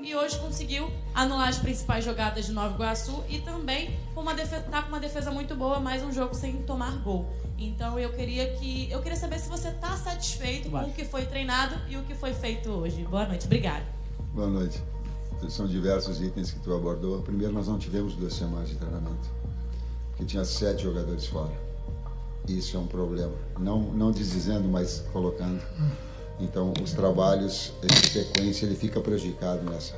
E hoje conseguiu anular as principais jogadas de Nova Iguaçu e também uma defesa, tá com uma defesa muito boa, mais um jogo sem tomar gol. Então eu queria que eu queria saber se você está satisfeito com o que foi treinado e o que foi feito hoje. Boa noite, obrigado. Boa noite. São diversos itens que tu abordou. Primeiro, nós não tivemos duas semanas de treinamento, porque tinha sete jogadores fora. Isso é um problema. Não, não desdizendo, mas colocando. Então, os trabalhos de sequência, ele fica prejudicado nessa.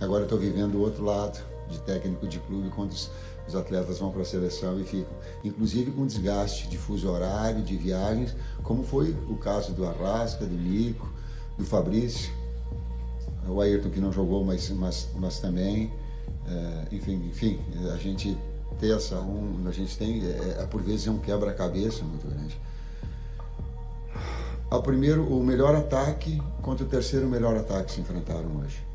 Agora, estou vivendo o outro lado de técnico de clube, quando os, os atletas vão para a seleção e ficam, inclusive com desgaste de fuso horário, de viagens, como foi o caso do Arrasca, do Nico, do Fabrício, o Ayrton que não jogou, mas, mas, mas também, é, enfim, enfim, a gente ter essa, um, a gente tem, é, é por vezes é um quebra-cabeça muito grande. Ao primeiro, o melhor ataque contra o terceiro melhor ataque se enfrentaram hoje.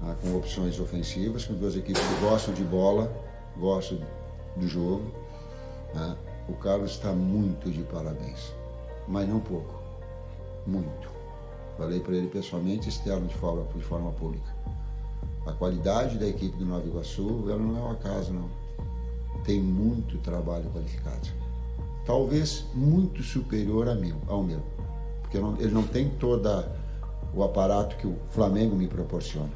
Né, com opções ofensivas, com duas equipes que gostam de bola, gostam do jogo. Né? O Carlos está muito de parabéns, mas não pouco, muito. Falei para ele pessoalmente, externo de forma, de forma pública. A qualidade da equipe do Nova Iguaçu, ela não é um acaso, não. Tem muito trabalho qualificado. Talvez muito superior a mim, ao meu. Porque não, ele não tem todo o aparato que o Flamengo me proporciona.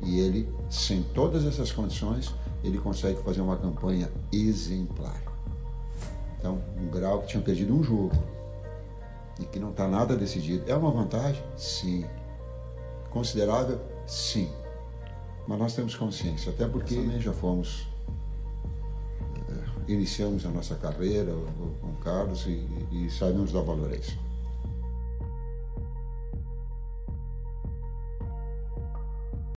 E ele, sem todas essas condições, ele consegue fazer uma campanha exemplar. Então, um grau que tinha perdido um jogo e que não está nada decidido. É uma vantagem? Sim. Considerável? Sim. Mas nós temos consciência, até porque já fomos. Iniciamos a nossa carreira com Carlos e, e sabemos dar valor a isso.